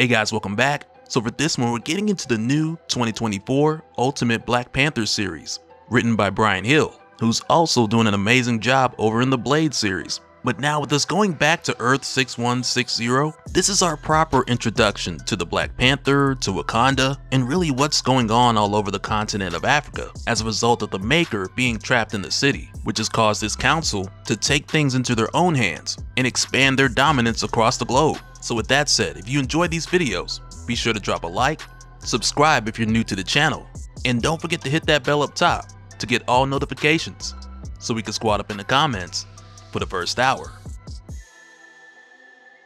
Hey guys, welcome back. So for this one, we're getting into the new 2024 Ultimate Black Panther series, written by Bryan Hill, who's also doing an amazing job over in the Blade series. But now with us going back to Earth 6160, this is our proper introduction to the Black Panther, to Wakanda, and really what's going on all over the continent of Africa as a result of the Maker being trapped in the city, which has caused this council to take things into their own hands and expand their dominance across the globe. So with that said, if you enjoyed these videos, be sure to drop a like, subscribe if you're new to the channel, and don't forget to hit that bell up top to get all notifications so we can squad up in the comments for the first hour.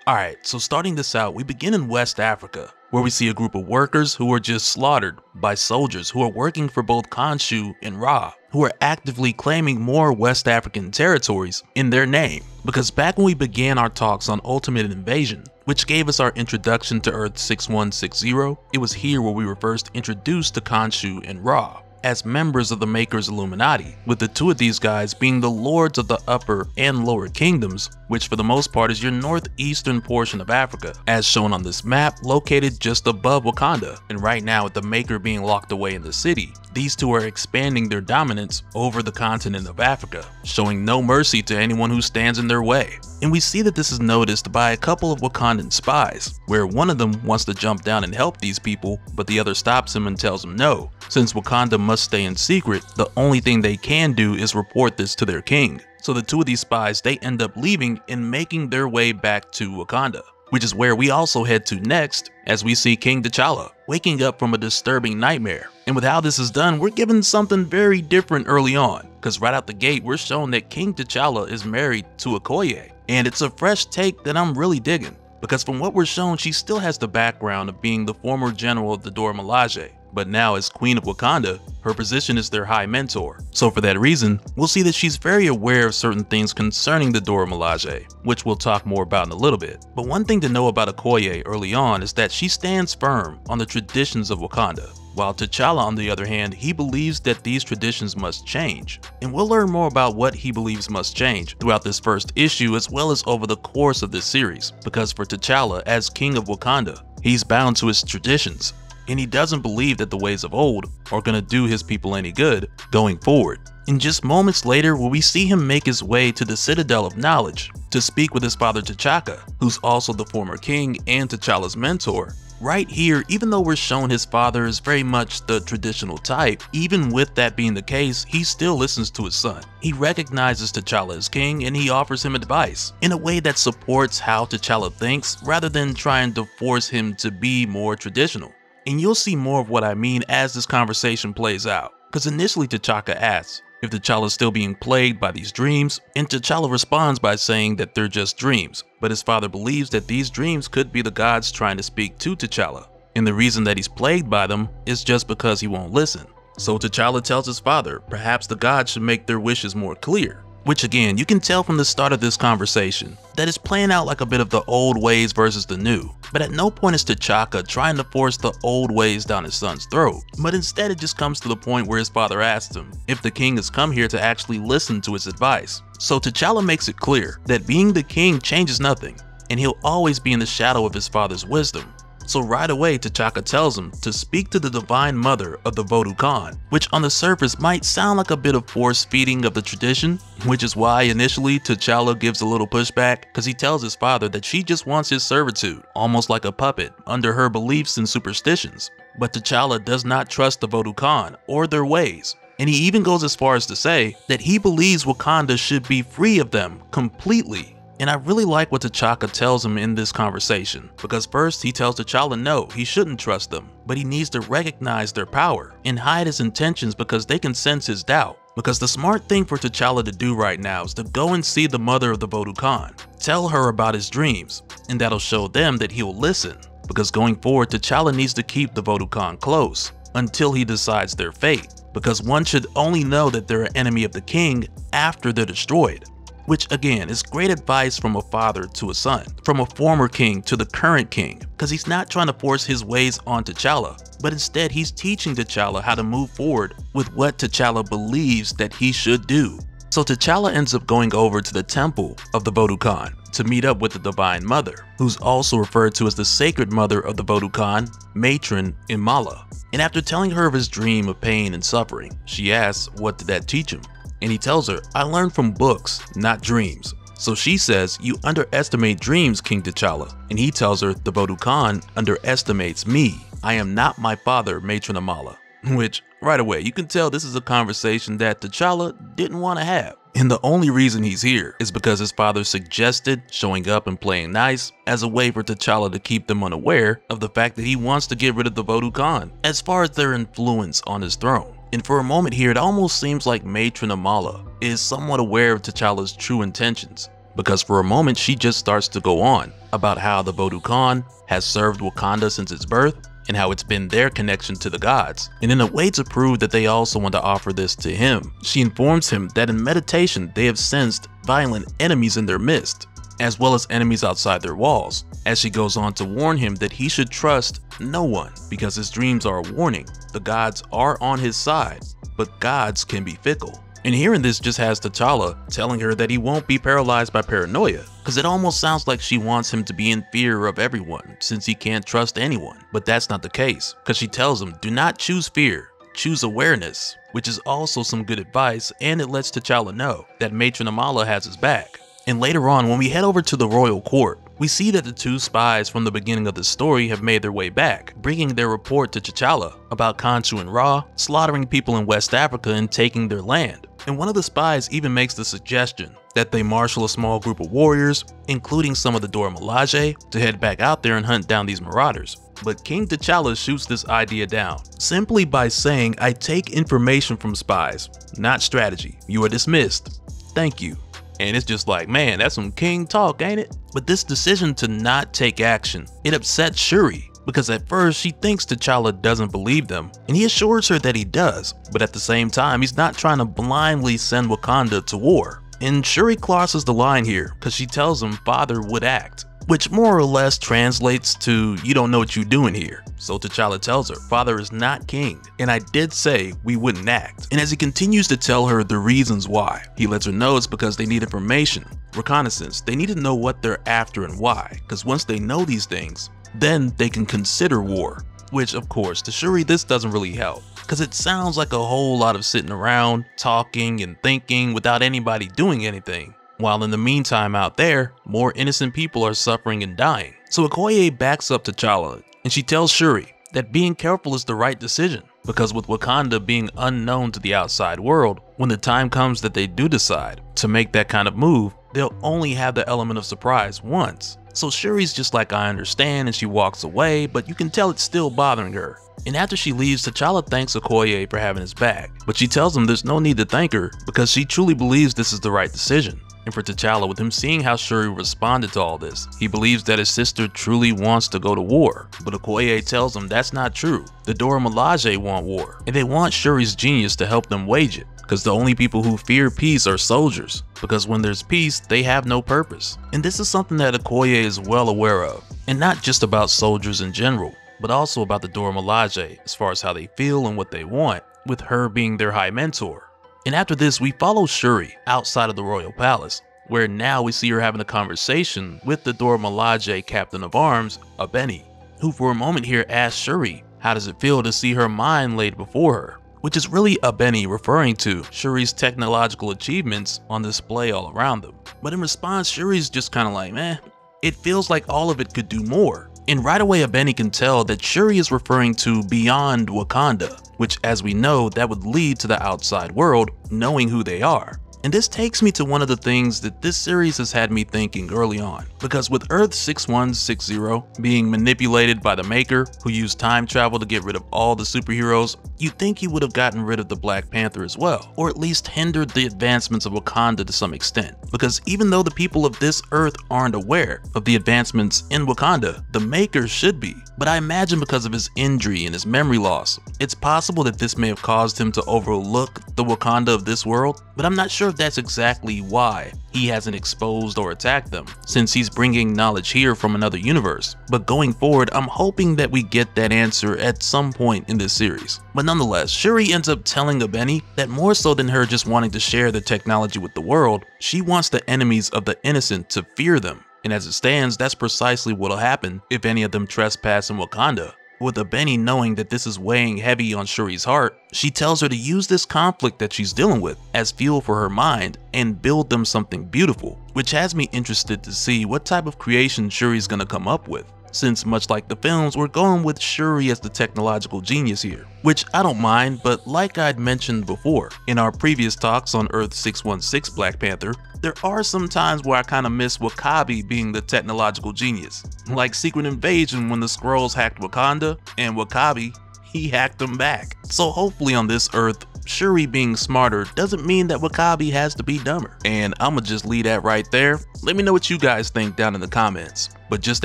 Alright, so starting this out, we begin in West Africa, where we see a group of workers who are just slaughtered by soldiers who are working for both Khonshu and Ra, who are actively claiming more West African territories in their name. Because back when we began our talks on Ultimate Invasion, which gave us our introduction to Earth 6160, it was here where we were first introduced to Khonshu and Ra as members of the Maker's Illuminati, with the two of these guys being the lords of the upper and lower kingdoms, which for the most part is your northeastern portion of Africa, as shown on this map located just above Wakanda. And right now with the Maker being locked away in the city, these two are expanding their dominance over the continent of Africa, showing no mercy to anyone who stands in their way. And we see that this is noticed by a couple of Wakandan spies, where one of them wants to jump down and help these people, but the other stops him and tells him no. Since Wakanda must stay in secret, the only thing they can do is report this to their king. So the two of these spies, they end up leaving and making their way back to Wakanda which is where we also head to next as we see King T'Challa waking up from a disturbing nightmare. And with how this is done, we're given something very different early on, because right out the gate we're shown that King T'Challa is married to Okoye, and it's a fresh take that I'm really digging. Because from what we're shown, she still has the background of being the former general of the Dora Milaje, but now as Queen of Wakanda, her position is their high mentor. So for that reason, we'll see that she's very aware of certain things concerning the Dora Milaje, which we'll talk more about in a little bit. But one thing to know about Okoye early on is that she stands firm on the traditions of Wakanda. While T'Challa on the other hand, he believes that these traditions must change. And we'll learn more about what he believes must change throughout this first issue as well as over the course of this series. Because for T'Challa, as King of Wakanda, he's bound to his traditions and he doesn't believe that the ways of old are going to do his people any good going forward. And just moments later will we see him make his way to the Citadel of Knowledge to speak with his father T'Chaka, who's also the former king and T'Challa's mentor. Right here, even though we're shown his father is very much the traditional type, even with that being the case, he still listens to his son. He recognizes T'Challa as king and he offers him advice in a way that supports how T'Challa thinks rather than trying to force him to be more traditional. And you'll see more of what I mean as this conversation plays out. Because initially T'Chaka asks if T'Challa is still being plagued by these dreams, and T'Challa responds by saying that they're just dreams, but his father believes that these dreams could be the gods trying to speak to T'Challa. And the reason that he's plagued by them is just because he won't listen. So T'Challa tells his father perhaps the gods should make their wishes more clear, which again, you can tell from the start of this conversation that it's playing out like a bit of the old ways versus the new. But at no point is T'Chaka trying to force the old ways down his son's throat, but instead it just comes to the point where his father asks him if the king has come here to actually listen to his advice. So T'Challa makes it clear that being the king changes nothing, and he'll always be in the shadow of his father's wisdom. So right away T'Chaka tells him to speak to the divine mother of the Vodou Khan, which on the surface might sound like a bit of force feeding of the tradition, which is why initially T'Challa gives a little pushback because he tells his father that she just wants his servitude, almost like a puppet, under her beliefs and superstitions. But T'Challa does not trust the Vodou Khan or their ways, and he even goes as far as to say that he believes Wakanda should be free of them completely and I really like what T'Chaka tells him in this conversation, because first he tells T'Challa no, he shouldn't trust them, but he needs to recognize their power and hide his intentions because they can sense his doubt. Because the smart thing for T'Challa to do right now is to go and see the mother of the Vodou Khan, tell her about his dreams, and that'll show them that he'll listen. Because going forward, T'Challa needs to keep the Vodou Khan close until he decides their fate, because one should only know that they're an enemy of the king after they're destroyed which again is great advice from a father to a son, from a former king to the current king, because he's not trying to force his ways on T'Challa, but instead he's teaching T'Challa how to move forward with what T'Challa believes that he should do. So T'Challa ends up going over to the temple of the Vodou Khan to meet up with the Divine Mother, who's also referred to as the Sacred Mother of the Vodou Khan, Matron Imala. And after telling her of his dream of pain and suffering, she asks what did that teach him? And he tells her, I learned from books, not dreams. So she says, you underestimate dreams, King T'Challa. And he tells her, the Vodou Khan underestimates me. I am not my father, Matron Imala. Which, right away, you can tell this is a conversation that T'Challa didn't want to have. And the only reason he's here is because his father suggested showing up and playing nice as a way for T'Challa to keep them unaware of the fact that he wants to get rid of the Vodou Khan as far as their influence on his throne. And for a moment here, it almost seems like Matron Imala is somewhat aware of T'Challa's true intentions, because for a moment she just starts to go on about how the Vodou Khan has served Wakanda since its birth and how it's been their connection to the gods. And in a way to prove that they also want to offer this to him, she informs him that in meditation they have sensed violent enemies in their midst, as well as enemies outside their walls, as she goes on to warn him that he should trust no one because his dreams are a warning. The gods are on his side, but gods can be fickle. And hearing this just has T'Challa telling her that he won't be paralyzed by paranoia, because it almost sounds like she wants him to be in fear of everyone since he can't trust anyone. But that's not the case, because she tells him, do not choose fear, choose awareness, which is also some good advice and it lets T'Challa know that Matron Amala has his back. And later on, when we head over to the royal court, we see that the two spies from the beginning of the story have made their way back, bringing their report to T'Challa about Khonshu and Ra slaughtering people in West Africa and taking their land. And one of the spies even makes the suggestion that they marshal a small group of warriors, including some of the Dora Milaje, to head back out there and hunt down these marauders. But King T'Challa shoots this idea down, simply by saying, I take information from spies, not strategy. You are dismissed. Thank you. And it's just like, man, that's some king talk, ain't it? But this decision to not take action, it upsets Shuri, because at first she thinks T'Challa doesn't believe them, and he assures her that he does, but at the same time he's not trying to blindly send Wakanda to war. And Shuri crosses the line here, because she tells him father would act, which more or less translates to you don't know what you're doing here. So T'Challa tells her, father is not king, and I did say we wouldn't act. And as he continues to tell her the reasons why, he lets her know it's because they need information, reconnaissance, they need to know what they're after and why, because once they know these things, then they can consider war. Which of course, to Shuri this doesn't really help, because it sounds like a whole lot of sitting around, talking and thinking without anybody doing anything. While in the meantime out there, more innocent people are suffering and dying. So Okoye backs up to T'Challa and she tells Shuri that being careful is the right decision because with Wakanda being unknown to the outside world, when the time comes that they do decide to make that kind of move, they'll only have the element of surprise once. So Shuri's just like I understand and she walks away, but you can tell it's still bothering her. And after she leaves, T'Challa thanks Okoye for having his back, but she tells him there's no need to thank her because she truly believes this is the right decision. And for T'Challa, with him seeing how Shuri responded to all this, he believes that his sister truly wants to go to war. But Okoye tells him that's not true. The Dora Milaje want war, and they want Shuri's genius to help them wage it. Because the only people who fear peace are soldiers, because when there's peace, they have no purpose. And this is something that Okoye is well aware of, and not just about soldiers in general, but also about the Dora Milaje as far as how they feel and what they want, with her being their high mentor. And after this, we follow Shuri outside of the royal palace, where now we see her having a conversation with the Dora Milaje captain of arms, Abeni, who for a moment here asks Shuri, how does it feel to see her mind laid before her? Which is really Abeni referring to Shuri's technological achievements on display all around them. But in response, Shuri's just kind of like, meh, it feels like all of it could do more. And right away, Abeni can tell that Shuri is referring to beyond Wakanda, which as we know, that would lead to the outside world knowing who they are. And this takes me to one of the things that this series has had me thinking early on. Because with Earth 6160 being manipulated by the Maker, who used time travel to get rid of all the superheroes, you'd think he would have gotten rid of the Black Panther as well, or at least hindered the advancements of Wakanda to some extent. Because even though the people of this Earth aren't aware of the advancements in Wakanda, the Maker should be. But I imagine because of his injury and his memory loss, it's possible that this may have caused him to overlook the Wakanda of this world, but I'm not sure if that's exactly why he hasn't exposed or attacked them, since he's bringing knowledge here from another universe. But going forward, I'm hoping that we get that answer at some point in this series. But nonetheless, Shuri ends up telling Abeni that more so than her just wanting to share the technology with the world, she wants the enemies of the innocent to fear them. And as it stands, that's precisely what'll happen if any of them trespass in Wakanda. With Abeni knowing that this is weighing heavy on Shuri's heart, she tells her to use this conflict that she's dealing with as fuel for her mind and build them something beautiful, which has me interested to see what type of creation Shuri's gonna come up with since much like the films, we're going with Shuri as the technological genius here, which I don't mind, but like I'd mentioned before in our previous talks on Earth 616 Black Panther, there are some times where I kinda miss Wakabi being the technological genius, like Secret Invasion when the Skrulls hacked Wakanda, and Wakabi, he hacked them back. So hopefully on this Earth, Shuri being smarter doesn't mean that Wakabi has to be dumber. And I'ma just leave that right there. Let me know what you guys think down in the comments. But just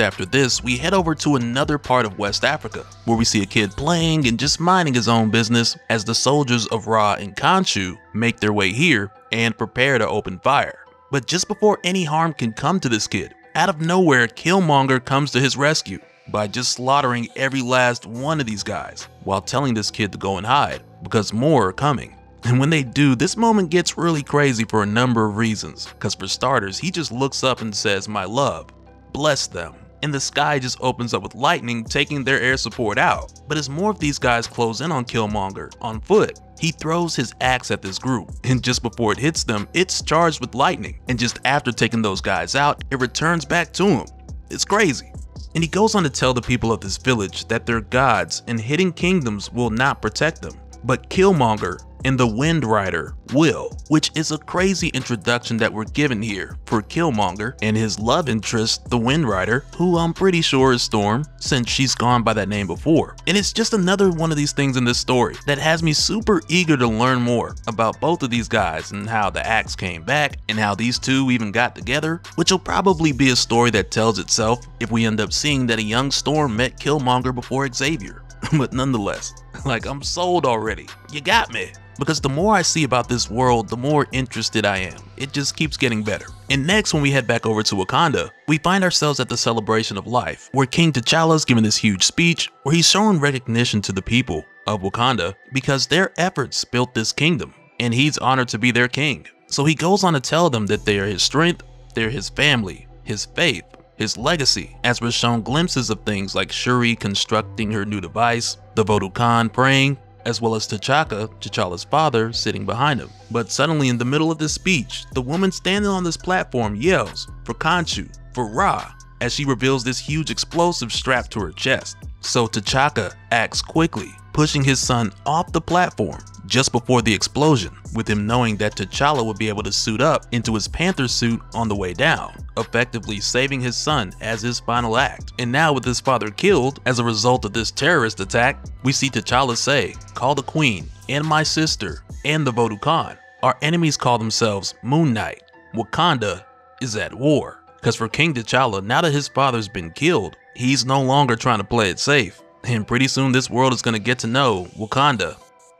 after this, we head over to another part of West Africa, where we see a kid playing and just minding his own business as the soldiers of Ra and Khonshu make their way here and prepare to open fire. But just before any harm can come to this kid, out of nowhere Killmonger comes to his rescue by just slaughtering every last one of these guys while telling this kid to go and hide because more are coming. And when they do, this moment gets really crazy for a number of reasons. Because for starters, he just looks up and says, my love, bless them. And the sky just opens up with lightning, taking their air support out. But as more of these guys close in on Killmonger, on foot, he throws his axe at this group, and just before it hits them, it's charged with lightning. And just after taking those guys out, it returns back to him. It's crazy. And he goes on to tell the people of this village that their gods and hidden kingdoms will not protect them, but Killmonger and the Wind Rider will, which is a crazy introduction that we're given here for Killmonger and his love interest, the Wind Rider, who I'm pretty sure is Storm, since she's gone by that name before. And it's just another one of these things in this story that has me super eager to learn more about both of these guys and how the axe came back and how these two even got together, which will probably be a story that tells itself if we end up seeing that a young Storm met Killmonger before Xavier. but nonetheless, like I'm sold already. You got me because the more I see about this world, the more interested I am. It just keeps getting better. And next, when we head back over to Wakanda, we find ourselves at the celebration of life, where King T'Challa is giving this huge speech where he's showing recognition to the people of Wakanda because their efforts built this kingdom, and he's honored to be their king. So he goes on to tell them that they are his strength, they're his family, his faith, his legacy, as we're shown glimpses of things like Shuri constructing her new device, the Voodoo Khan praying, as well as T'Chaka, T'Challa's father, sitting behind him. But suddenly in the middle of this speech, the woman standing on this platform yells for Khonshu, for Ra, as she reveals this huge explosive strapped to her chest. So T'Chaka acts quickly, pushing his son off the platform just before the explosion, with him knowing that T'Challa would be able to suit up into his Panther suit on the way down, effectively saving his son as his final act. And now with his father killed as a result of this terrorist attack, we see T'Challa say, call the queen, and my sister, and the Voodoo Khan. Our enemies call themselves Moon Knight. Wakanda is at war. Cause for King T'Challa, now that his father's been killed, he's no longer trying to play it safe. And pretty soon this world is gonna get to know Wakanda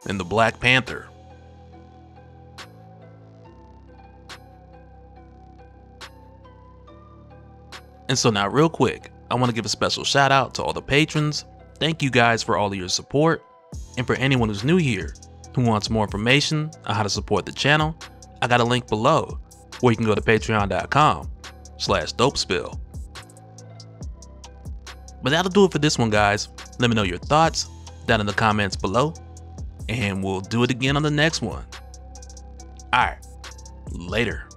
and the Black Panther. And so now real quick, I want to give a special shout out to all the patrons. Thank you guys for all of your support. And for anyone who's new here, who wants more information on how to support the channel, I got a link below where you can go to patreon.com slash dopespill. But that'll do it for this one guys. Let me know your thoughts down in the comments below and we'll do it again on the next one. All right, later.